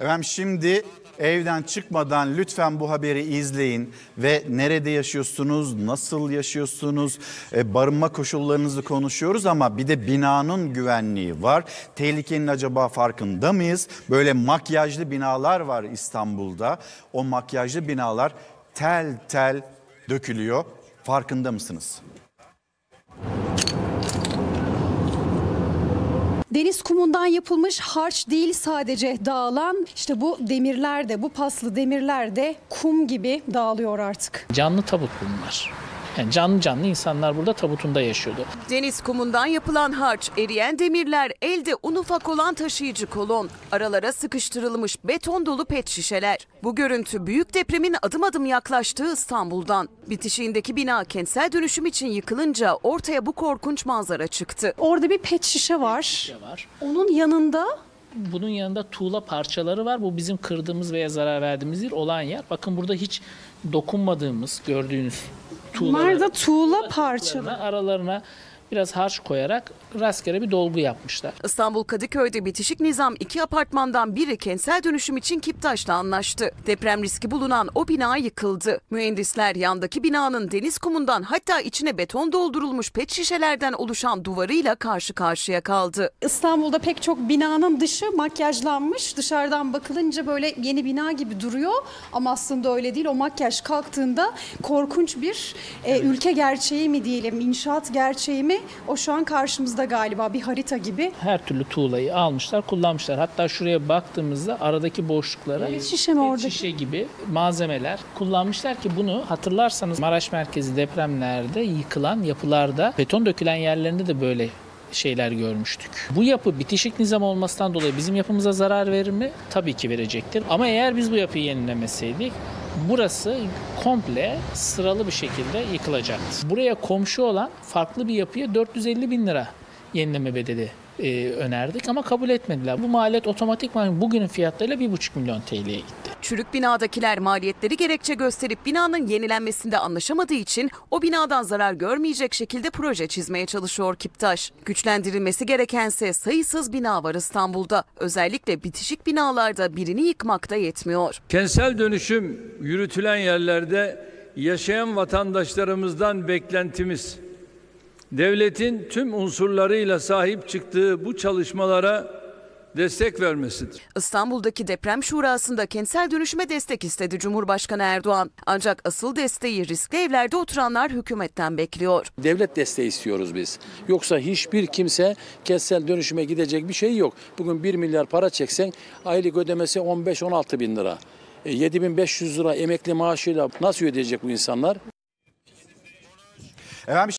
Efendim şimdi evden çıkmadan lütfen bu haberi izleyin ve nerede yaşıyorsunuz, nasıl yaşıyorsunuz, e, barınma koşullarınızı konuşuyoruz ama bir de binanın güvenliği var. Tehlikenin acaba farkında mıyız? Böyle makyajlı binalar var İstanbul'da. O makyajlı binalar tel tel dökülüyor. Farkında mısınız? Deniz kumundan yapılmış harç değil sadece dağılan işte bu demirler de bu paslı demirler de kum gibi dağılıyor artık. Canlı tabut bunlar. Yani canlı canlı insanlar burada tabutunda yaşıyordu. Deniz kumundan yapılan harç, eriyen demirler, elde un ufak olan taşıyıcı kolon, aralara sıkıştırılmış beton dolu pet şişeler. Bu görüntü büyük depremin adım adım yaklaştığı İstanbul'dan. Bitişiğindeki bina kentsel dönüşüm için yıkılınca ortaya bu korkunç manzara çıktı. Orada bir pet şişe var. var. Onun yanında Bunun yanında tuğla parçaları var. Bu bizim kırdığımız veya zarar verdiğimiz yer olan yer. Bakın burada hiç dokunmadığımız gördüğünüz tuğlalar. bunlar da tuğla parçaları. Aralarına biraz harç koyarak rastgele bir dolgu yapmışlar. İstanbul Kadıköy'de bitişik nizam iki apartmandan biri kentsel dönüşüm için Kiptaş'la anlaştı. Deprem riski bulunan o bina yıkıldı. Mühendisler yandaki binanın deniz kumundan hatta içine beton doldurulmuş pet şişelerden oluşan duvarıyla karşı karşıya kaldı. İstanbul'da pek çok binanın dışı makyajlanmış. Dışarıdan bakılınca böyle yeni bina gibi duruyor ama aslında öyle değil. O makyaj kalktığında korkunç bir e, ülke gerçeği mi diyelim, inşaat gerçeği mi? O şu an karşımızda galiba bir harita gibi. Her türlü tuğlayı almışlar, kullanmışlar. Hatta şuraya baktığımızda aradaki boşluklara Evet, şişe mi oradaki? şişe gibi malzemeler kullanmışlar ki bunu hatırlarsanız Maraş merkezi depremlerde yıkılan yapılarda beton dökülen yerlerinde de böyle şeyler görmüştük. Bu yapı bitişik nizam olmasından dolayı bizim yapımıza zarar verir mi? Tabii ki verecektir. Ama eğer biz bu yapıyı yenilemeseydik burası komple sıralı bir şekilde yıkılacaktı. Buraya komşu olan farklı bir yapıya 450 bin lira yenileme bedeli e, önerdik ama kabul etmediler. Bu maliyet otomatikman bugünün fiyatlarıyla 1,5 milyon TL'ye gitti. Çürük binadakiler maliyetleri gerekçe gösterip binanın yenilenmesinde anlaşamadığı için o binadan zarar görmeyecek şekilde proje çizmeye çalışıyor Kiptaş. Güçlendirilmesi gerekense sayısız bina var İstanbul'da. Özellikle bitişik binalarda birini yıkmak da yetmiyor. Kentsel dönüşüm yürütülen yerlerde yaşayan vatandaşlarımızdan beklentimiz devletin tüm unsurlarıyla sahip çıktığı bu çalışmalara destek vermesidir. İstanbul'daki deprem şurasında kentsel dönüşüme destek istedi Cumhurbaşkanı Erdoğan. Ancak asıl desteği riskli evlerde oturanlar hükümetten bekliyor. Devlet desteği istiyoruz biz. Yoksa hiçbir kimse kentsel dönüşüme gidecek bir şey yok. Bugün 1 milyar para çeksen aylık ödemesi 15-16 bin lira. E, 7500 lira emekli maaşıyla nasıl ödeyecek bu insanlar? Efendim